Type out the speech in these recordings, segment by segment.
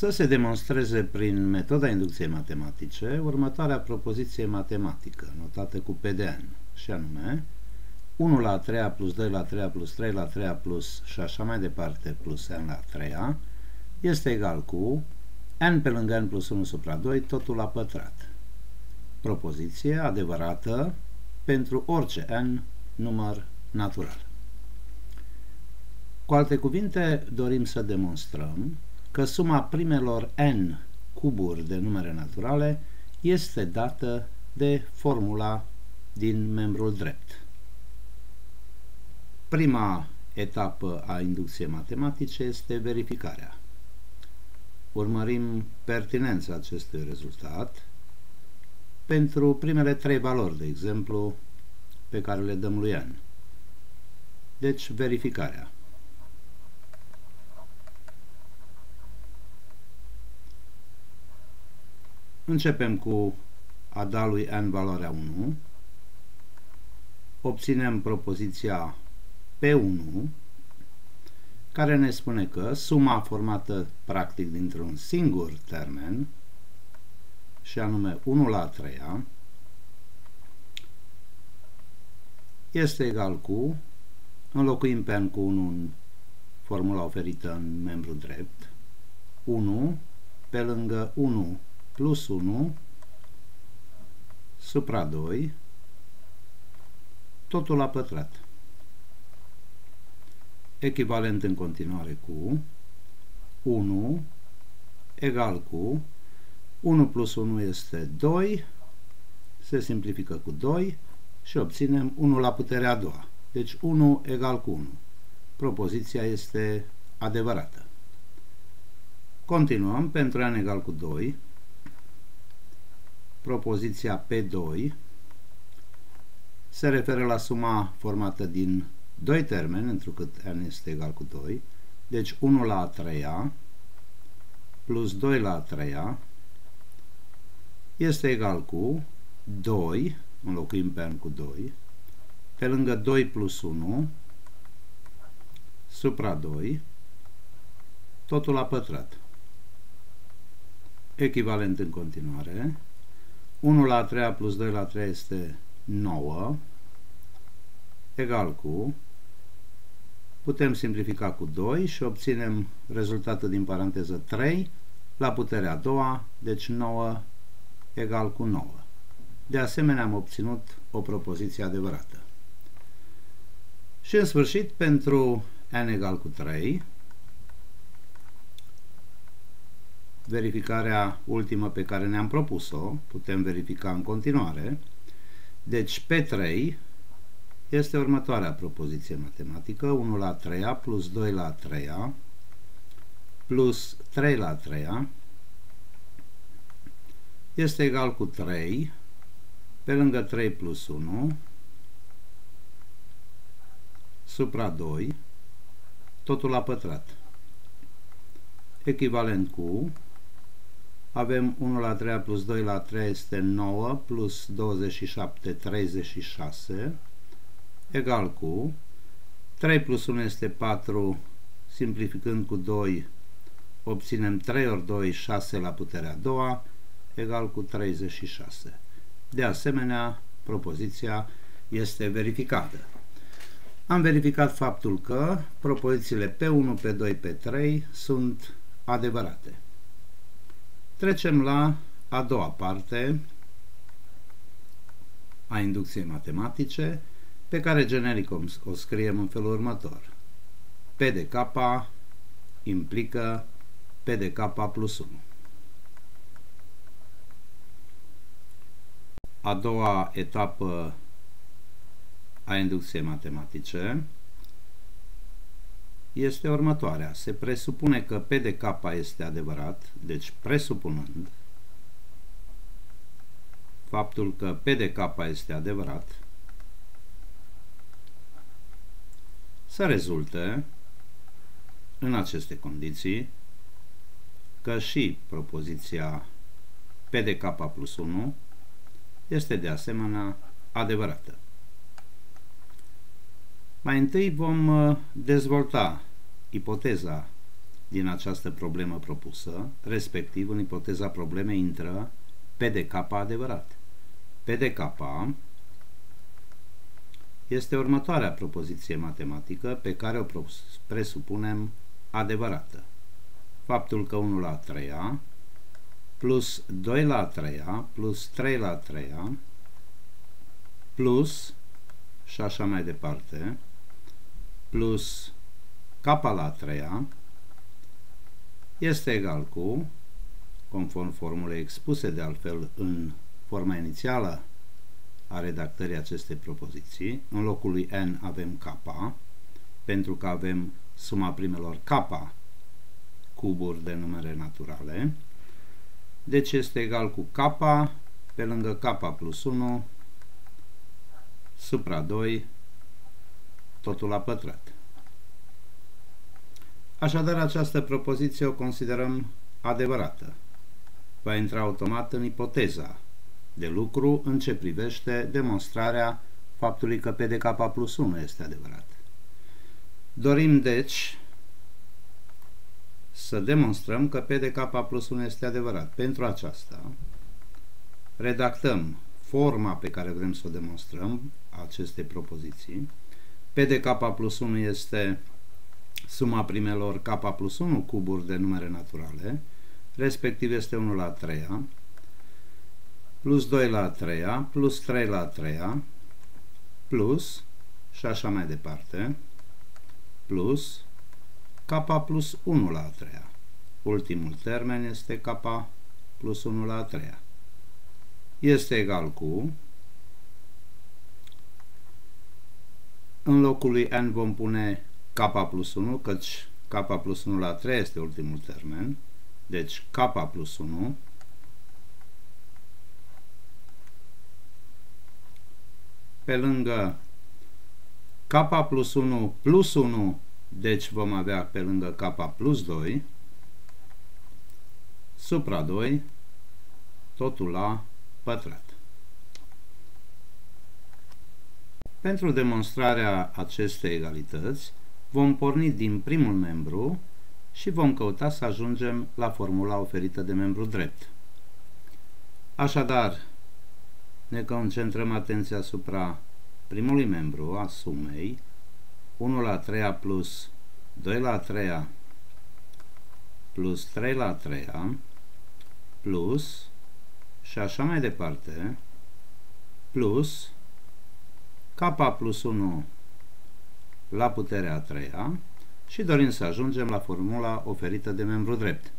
să se demonstreze prin metoda inducției matematice următoarea propoziție matematică, notată cu PDN, și anume 1 la 3 plus 2 la 3 plus 3 la 3 plus și așa mai departe plus n la 3 este egal cu n pe lângă n plus 1 supra 2, totul la pătrat. Propoziție adevărată pentru orice n număr natural. Cu alte cuvinte, dorim să demonstrăm că suma primelor n cuburi de numere naturale este dată de formula din membrul drept. Prima etapă a inducției matematice este verificarea. Urmărim pertinența acestui rezultat pentru primele trei valori, de exemplu, pe care le dăm lui n. Deci, verificarea. Începem cu a da lui n. Valoarea 1, obținem propoziția P1, care ne spune că suma formată practic dintr-un singur termen, și anume 1 la 3 este egal cu, înlocuim pe n cu 1 în formula oferită în membru drept, 1 pe lângă 1 plus 1 supra 2, totul la pătrat. Echivalent în continuare cu 1 egal cu 1 plus 1 este 2, se simplifică cu 2 și obținem 1 la puterea a doua. Deci 1 egal cu 1. Propoziția este adevărată. Continuăm pentru n egal cu 2 propoziția P2 se referă la suma formată din doi termeni, întrucât n este egal cu 2, deci 1 la a treia plus 2 la a treia este egal cu 2, înlocuim pe n cu 2, pe lângă 2 plus 1 supra 2, totul la pătrat. Echivalent în continuare, 1 la 3 plus 2 la 3 este 9, egal cu, putem simplifica cu 2 și obținem rezultatul din paranteză 3 la puterea a doua, deci 9 egal cu 9. De asemenea am obținut o propoziție adevărată. Și în sfârșit, pentru n egal cu 3, verificarea ultimă pe care ne-am propus-o, putem verifica în continuare. Deci P3 este următoarea propoziție matematică, 1 la 3 plus 2 la 3 plus 3 la 3 este egal cu 3 pe lângă 3 plus 1 supra 2 totul la pătrat echivalent cu avem 1 la 3 plus 2 la 3 este 9 plus 27, 36 egal cu 3 plus 1 este 4 simplificând cu 2 obținem 3 ori 2, 6 la puterea a doua egal cu 36. De asemenea, propoziția este verificată. Am verificat faptul că propozițiile P1, P2, P3 sunt adevărate. Trecem la a doua parte a inducției matematice, pe care generic o scriem în felul următor. P de K implică P de K plus 1. A doua etapă a inducției matematice este următoarea. Se presupune că P de K este adevărat, deci presupunând faptul că P de K este adevărat, să rezulte în aceste condiții că și propoziția P de K plus 1 este de asemenea adevărată. Mai întâi vom uh, dezvolta ipoteza din această problemă propusă, respectiv în ipoteza problemei intră P de K adevărat. P de K este următoarea propoziție matematică pe care o presupunem adevărată. Faptul că 1 la 3 plus 2 la 3 plus 3 la 3 plus și așa mai departe plus k la 3 este egal cu, conform formulei expuse de altfel în forma inițială a redactării acestei propoziții, în locul lui n avem k, pentru că avem suma primelor k cuburi de numere naturale, deci este egal cu k pe lângă k plus 1 supra 2 totul la pătrat. Așadar, această propoziție o considerăm adevărată. Va intra automat în ipoteza de lucru în ce privește demonstrarea faptului că PDK plus 1 este adevărat. Dorim, deci, să demonstrăm că PDK plus 1 este adevărat. Pentru aceasta, redactăm forma pe care vrem să o demonstrăm acestei propoziții. PDK plus 1 este suma primelor K plus 1 cuburi de numere naturale, respectiv este 1 la 3 plus 2 la 3 plus 3 la 3 plus și așa mai departe, plus K plus 1 la 3 Ultimul termen este K plus 1 la 3 Este egal cu în locul lui n vom pune K plus 1, căci K plus 1 la 3 este ultimul termen, deci K plus 1 pe lângă K plus 1 plus 1, deci vom avea pe lângă K plus 2, supra 2, totul la pătrat. Pentru demonstrarea acestei egalități, Vom porni din primul membru și vom căuta să ajungem la formula oferită de membru drept. Așadar, ne concentrăm atenția asupra primului membru a sumei 1 la 3 plus 2 la 3 plus 3 la 3 plus și așa mai departe plus k plus 1 la puterea a treia și dorim să ajungem la formula oferită de membru drept.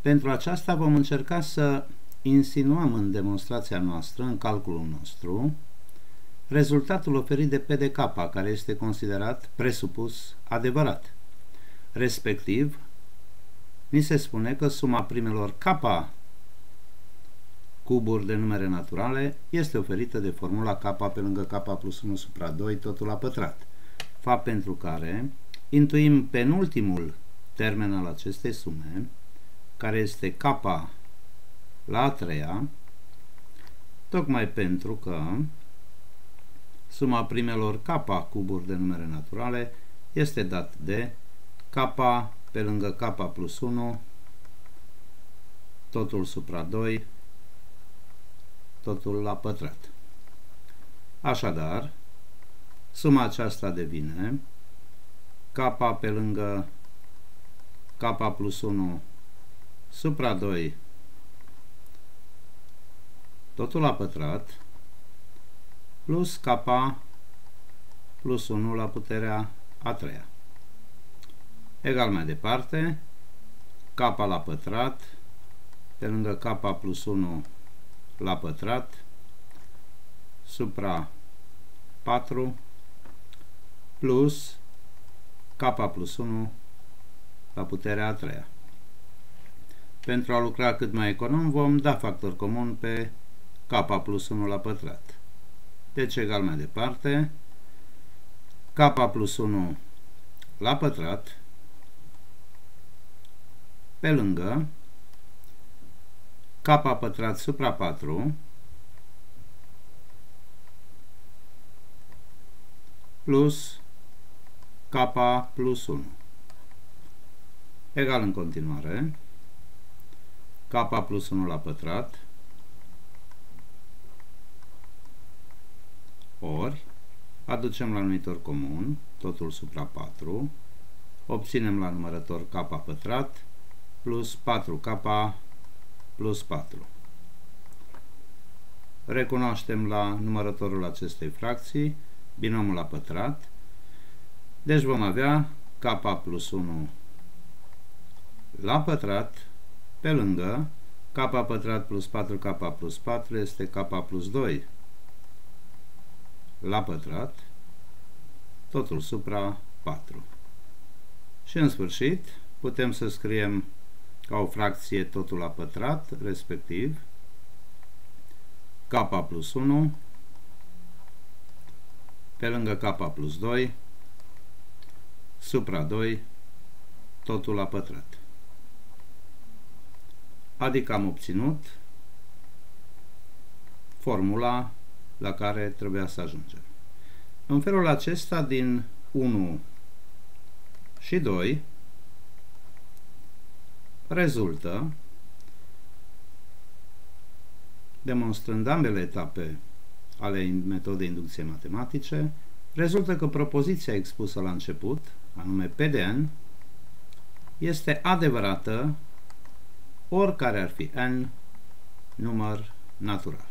Pentru aceasta vom încerca să insinuăm în demonstrația noastră, în calculul nostru, rezultatul oferit de PDK, care este considerat presupus adevărat. Respectiv, ni se spune că suma primelor K cuburi de numere naturale este oferită de formula K pe lângă K plus 1 supra 2, totul la pătrat fapt pentru care intuim penultimul termen al acestei sume, care este K la a treia, tocmai pentru că suma primelor K cuburi de numere naturale este dat de K pe lângă K plus 1, totul supra 2, totul la pătrat. Așadar, Suma aceasta devine K pe lângă K plus 1 supra 2 totul la pătrat plus K plus 1 la puterea a treia. Egal mai departe, K la pătrat pe lângă K plus 1 la pătrat supra 4 plus K plus 1 la puterea a treia. Pentru a lucra cât mai econom vom da factor comun pe K plus 1 la pătrat. Deci egal mai departe K plus 1 la pătrat pe lângă K pătrat supra 4 plus K plus 1. egal în continuare. K plus 1 la pătrat. Ori aducem la numitor comun totul supra 4 obținem la numărător k pătrat plus 4k plus 4 recunoaștem la numărătorul acestei fracții binomul la pătrat deci vom avea k plus 1 la pătrat pe lângă k pătrat plus 4k plus 4 este k plus 2 la pătrat totul supra 4. Și în sfârșit putem să scriem ca o fracție totul la pătrat, respectiv k plus 1 pe lângă k plus 2 supra 2 totul la pătrat. Adică am obținut formula la care trebuia să ajungem. În felul acesta, din 1 și 2, rezultă, demonstrând ambele etape ale metodei inducției matematice, rezultă că propoziția expusă la început, anume PDN, este adevărată oricare ar fi n număr natural.